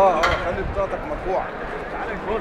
آه آه خلي بطاقتك مرفوعة. تعالى الجول